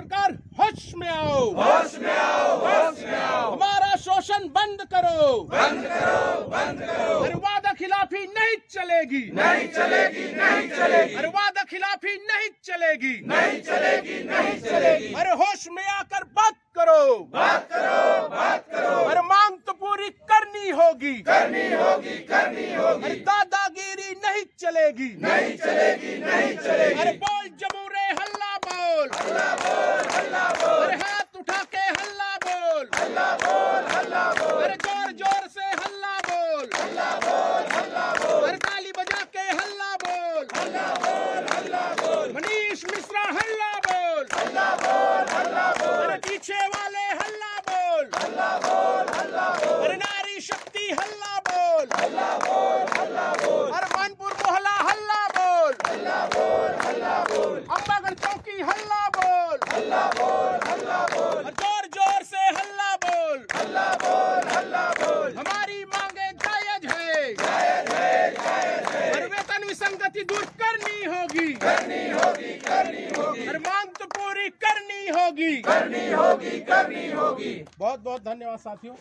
सरकार होश में आओ। होश में आओ होश में आओ। हमारा शोषण बंद करो। बंद करो बंद करो। अरे वादा खिलाफी नहीं चलेगी। नहीं चलेगी नहीं चलेगी। अरे वादा खिलाफी नहीं चलेगी। नहीं चलेगी नहीं चलेगी। अरे होश में आकर बात करो। बात करो बात करो। अरे मांग तो पूरी करनी होगी। करनी होगी करनी होगी। अरे दादागिरी नहीं चलेगी। नहीं चलेगी नहीं चलेगी। अरे बोल जमूरे हल्ला बोल हल्ला बोल हल्ला बोल अरे हाथ उठा के हल्ला बोल हल्ला बोल हल्ला बोल अरे ज़ोर ज़ोर से हल्ला बोल हल्ला बोल हल्ला बोल अरे ताली बजा के हल्ला बोल हल्ला बोल हल्ला बोल मनीष मिश्रा हल्ला बोल हल्ला बोल हल्ला बोल अरे पीछे वाले हल्ला बोल हल्ला बोल हल्ला बोल अरे नारी शक्ति हल्ला बोल हल्ला बोल हल्ला बोल अरे मानपुर मोहल्ला हल्ला बोल हल्ला बोल हल्ला बोल अम्बागढ़ चौकी हल्ला बोल हल्ला बोल हल्ला बोल ज़ोर ज़ोर से हल्ला बोल हल्ला बोल हल्ला बोल हमारी मांगे जायज़ है जायज़ है जायज़ है अरे वेतन विसंगति दूर करनी होगी। करनी होगी करनी होगी। अरे मांग तो पूरी करनी होगी। करनी होगी करनी होगी। बहुत बहुत धन्यवाद साथियों।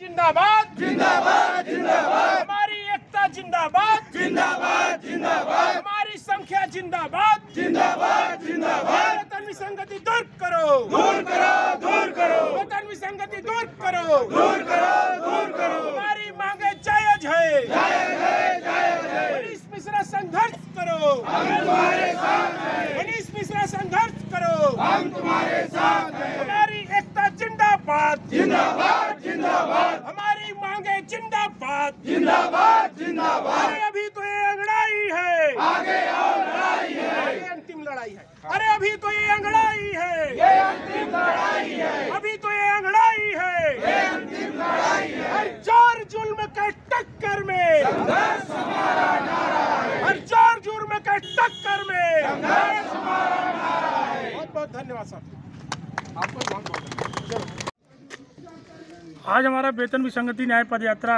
जिंदाबाद। जिंदाबाद जिंदाबाद। हमारी एकता जिंदाबाद। जिंदाबाद जिंदाबाद। हमारी संख्या जिंदाबाद। जिंदाबाद जिंदाबाद। वेतन विसंगति दूर करो। दूर करो दूर करो। वेतन विसंगति दूर करो। दूर करो दूर करो हमारी मांगे जायज़ है जायज़ है जायज़ है मनीष मिश्रा संघर्ष करो। हम तुम्हारे साथ हैं मनीष मिश्रा संघर्ष करो। हम तुम्हारे साथ हैं हमारी एकता जिंदाबाद। जिंदाबाद जिंदाबाद हमारी मांगे जिंदाबाद। जिंदाबाद जिंदाबाद अरे अभी तो ये अंगड़ाई है आगे और लड़ाई है। ये अंतिम लड़ाई है। अरे अभी तो ये अंगड़ाई है। ये अंतिम लड़ाई है। अभी तो ये अंगड़ाई है ये अंतिम लड़ाई है हर ज़ोर जुल्म के टक्कर में संघर्ष हमारा नारा है हर ज़ोर जुल्म के टक्कर में संघर्ष हमारा नारा है बहुत बहुत धन्यवाद साहब आपको बहुत बहुत चलो आज हमारा वेतन विसंगति न्याय पद यात्रा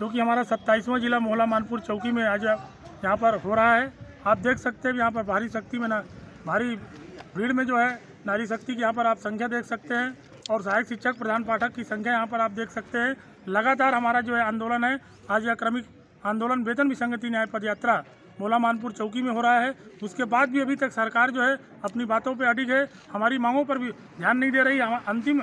जो कि हमारा सत्ताईसवां जिला मोहला मानपुर चौकी में आज यहाँ पर हो रहा है। आप देख सकते हैं, यहाँ पर भारी शक्ति में ना, भारी भीड़ में जो है, नारी शक्ति की यहाँ पर आप संख्या देख सकते हैं और सहायक शिक्षक, प्रधान पाठक की संख्या यहाँ पर आप देख सकते हैं। लगातार हमारा जो है आंदोलन है, आज यह क्रमिक आंदोलन, वेतन विसंगति न्याय पद यात्रा मोला मानपुर चौकी में हो रहा है। उसके बाद भी अभी तक सरकार जो है अपनी बातों पे अडिग है। हमारी मांगों पर भी ध्यान नहीं दे रही। अंतिम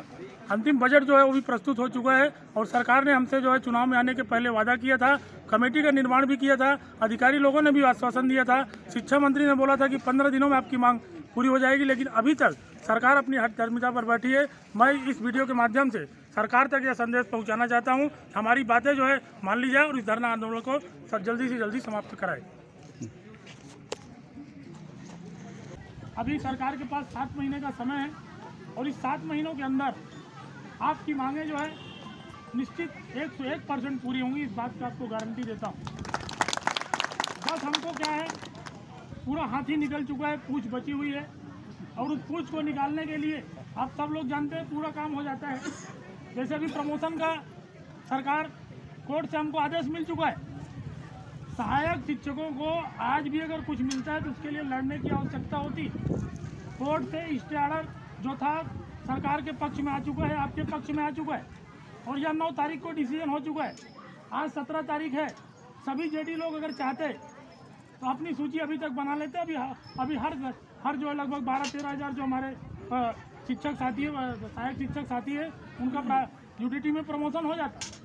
अंतिम बजट जो है वो भी प्रस्तुत हो चुका है और सरकार ने हमसे जो है चुनाव में आने के पहले वादा किया था, कमेटी का निर्माण भी किया था, अधिकारी लोगों ने भी आश्वासन दिया था। शिक्षा मंत्री ने बोला था कि पंद्रह दिनों में आपकी मांग पूरी हो जाएगी, लेकिन अभी तक सरकार अपनी हट धर्मिता पर बैठी है। मैं इस वीडियो के माध्यम से सरकार तक यह संदेश पहुंचाना चाहता हूँ। हमारी बातें जो है मान ली जाए और इस धरना आंदोलन को सब जल्दी से जल्दी समाप्त कराए। अभी सरकार के पास सात महीने का समय है और इस सात महीनों के अंदर आपकी मांगे जो है निश्चित एक सौ एक परसेंट पूरी होंगी। इस बात की आपको गारंटी देता हूँ। बस हमको क्या है, पूरा हाथी निकल चुका है, पूछ बची हुई है और उस पूछ को निकालने के लिए आप सब लोग जानते हैं, पूरा काम हो जाता है। जैसे अभी प्रमोशन का सरकार कोर्ट से हमको आदेश मिल चुका है सहायक शिक्षकों को आज भी अगर कुछ मिलता है तो उसके लिए लड़ने की आवश्यकता होती। कोर्ट से स्टे ऑर्डर जो था, सरकार के पक्ष में आ चुका है, आपके पक्ष में आ चुका है। और यह नौ तारीख को डिसीज़न हो चुका है। आज सत्रह तारीख है। सभी जेडी लोग अगर चाहते तो अपनी सूची अभी तक बना लेते अभी अभी हर हर जो है लगभग बारह तेरह हज़ार जो हमारे शिक्षक साथी है सहायक शिक्षक साथी है, उनका यूडीटी में प्रमोशन हो जाता।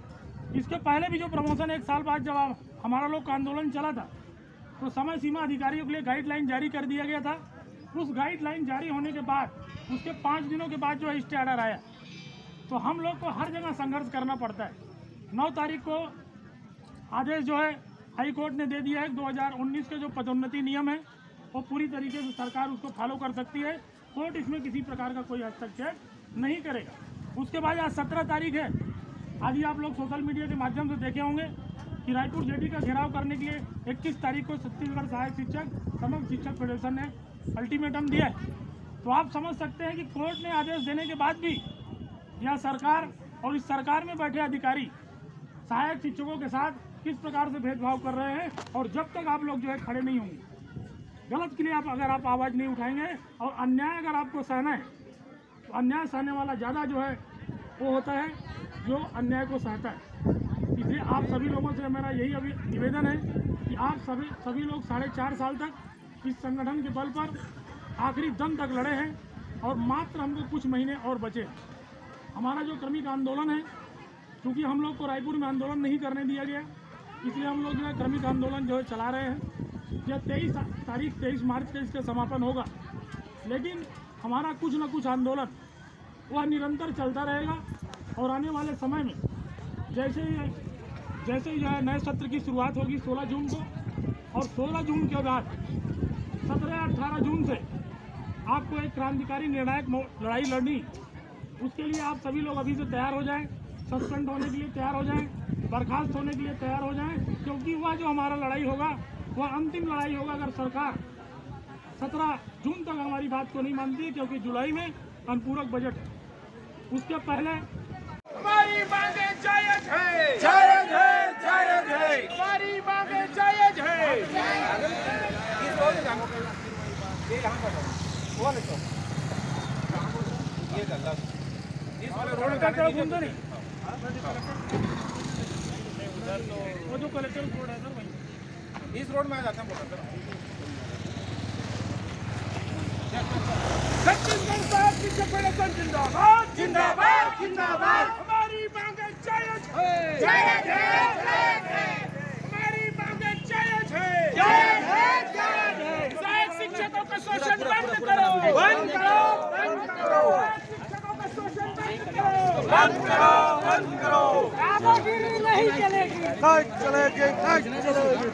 इसके पहले भी जो प्रमोशन एक साल बाद जब हमारा लोग का आंदोलन चला था तो समय सीमा अधिकारियों के लिए गाइडलाइन जारी कर दिया गया था। उस गाइडलाइन जारी होने के बाद, उसके पाँच दिनों के बाद जो है स्टे ऑर्डर आया तो हम लोग को हर जगह संघर्ष करना पड़ता है। नौ तारीख को आदेश जो है हाई कोर्ट ने दे दिया है। 2019 के जो पदोन्नति नियम है, वो पूरी तरीके से सरकार उसको फॉलो कर सकती है। कोर्ट इसमें किसी प्रकार का कोई हस्तक्षेप नहीं करेगा। उसके बाद आज सत्रह तारीख है आज ही आप लोग सोशल मीडिया के माध्यम से देखे होंगे कि रायपुर जेडी का घेराव करने के लिए 21 तारीख को छत्तीसगढ़ सहायक शिक्षक समग्र शिक्षक फेडरेशन ने अल्टीमेटम दिया है। तो आप समझ सकते हैं कि कोर्ट ने आदेश देने के बाद भी यह सरकार और इस सरकार में बैठे अधिकारी सहायक शिक्षकों के साथ किस प्रकार से भेदभाव कर रहे हैं और जब तक आप लोग जो है खड़े नहीं होंगे। गलत के लिए आप अगर आप आवाज़ नहीं उठाएँगे और अन्याय अगर आपको सहना है तो अन्याय सहने वाला ज़्यादा जो है वो होता है जो अन्याय को सहता है। इसलिए आप सभी लोगों से मेरा यही अभी निवेदन है कि आप सभी सभी लोग साढ़े चार साल तक इस संगठन के बल पर आखिरी दम तक लड़े हैं और मात्र हमको कुछ महीने और बचे। हमारा जो क्रमिक आंदोलन है, क्योंकि हम लोग को रायपुर में आंदोलन नहीं करने दिया गया, इसलिए हम लोग जो है क्रमिक आंदोलन जो है चला रहे हैं। यह तेईस तारीख, तेईस मार्च को इसका समापन होगा। लेकिन हमारा कुछ न कुछ आंदोलन वह निरंतर चलता रहेगा और आने वाले समय में जैसे ही जैसे ही जो है नए सत्र की शुरुआत होगी 16 जून को, और 16 जून के बाद 17-18 जून से आपको एक क्रांतिकारी निर्णायक लड़ाई लड़नी। उसके लिए आप सभी लोग अभी से तैयार हो जाएँ, सस्पेंड होने के लिए तैयार हो जाएँ, बर्खास्त होने के लिए तैयार हो जाएँ, क्योंकि वह जो हमारा लड़ाई होगा, वह अंतिम लड़ाई होगा अगर सरकार 17 जून तक हमारी बात को नहीं मानती क्योंकि जुलाई में अनुपूरक बजट है। उसके पहले हमारी मांगे जायज़ है। जायज़ है जायज़ है। हमारी मांगे जायज़ है। रोड का तरफ़ घूमते नहीं वो जो कलेक्टर रोड है सर वहीं इस रोड में आ जाते हैं छत्तीसगढ़ फेडरेशन जिंदाबाद जिंदाबाद जिंदाबाद हमारी मांगे जायज़ है जायज़ है जायज़ है हमारी मांगे जायज़ है जायज़ है जायज़ है सहायक शिक्षकों का शोषण बंद करो बंद करो बंद करो शिक्षकों का शोषण बंद करो बंद करो बंद करो दादागिरी नहीं चलेगी नहीं चलेगी नहीं चलेगी